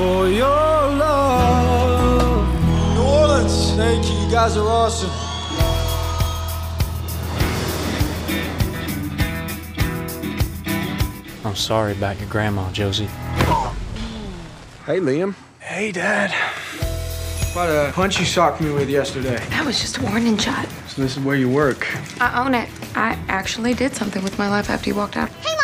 for your love. New Orleans, thank you. You guys are awesome. I'm sorry about your grandma, Josie. Hey, Liam. Hey, Dad. What a punch you socked me with yesterday. That was just a warning shot. So this is where you work. I own it. I actually did something with my life after you walked out. Hey,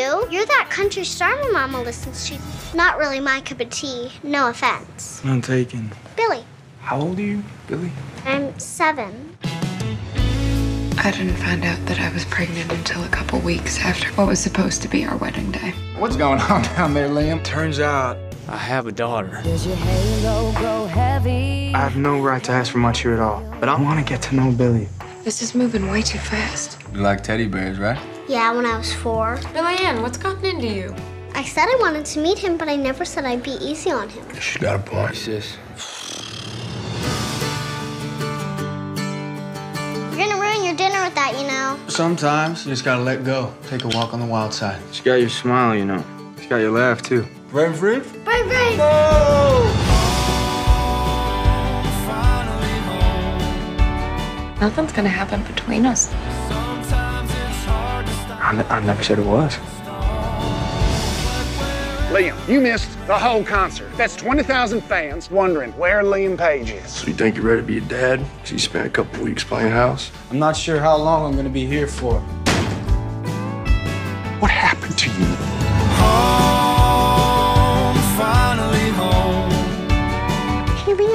you. You're that country star my Mama listens to. Not really my cup of tea. No offense. None taken. Billy, How old are you, Billy? I'm seven. I didn't find out that I was pregnant until a couple weeks after what was supposed to be our wedding day. What's going on down there, Liam? Turns out I have a daughter. Does your halo grow heavy? I have no right to ask for much here at all. But I want to get to know Billy. This is moving way too fast. You like teddy bears, right? Yeah, when I was four. Billy Ann, what's gotten into you? I said I wanted to meet him, but I never said I'd be easy on him. She's got a point, sis. You're gonna ruin your dinner with that, you know. Sometimes you just gotta let go. Take a walk on the wild side. She got your smile, you know. She got your laugh, too. Right, Fred? Bye, bye. Nothing's gonna happen between us. I, I never said it was. Liam, you missed the whole concert. That's 20,000 fans wondering where Liam Page is. So you think you're ready to be a dad? Because you spent a couple weeks playing house? I'm not sure how long I'm gonna be here for. What happened to you?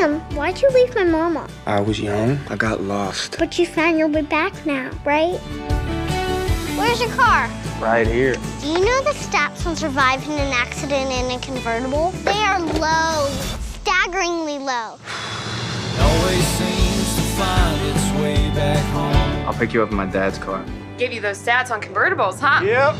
Hey, why'd you leave my mama? I was young. I got lost. But you found your way back now, right? Where's your car? Right here. Do you know the stats on surviving an accident in a convertible? They are low, staggeringly low. Always seems to find its way back home. I'll pick you up in my dad's car. Give you those stats on convertibles, huh? Yep.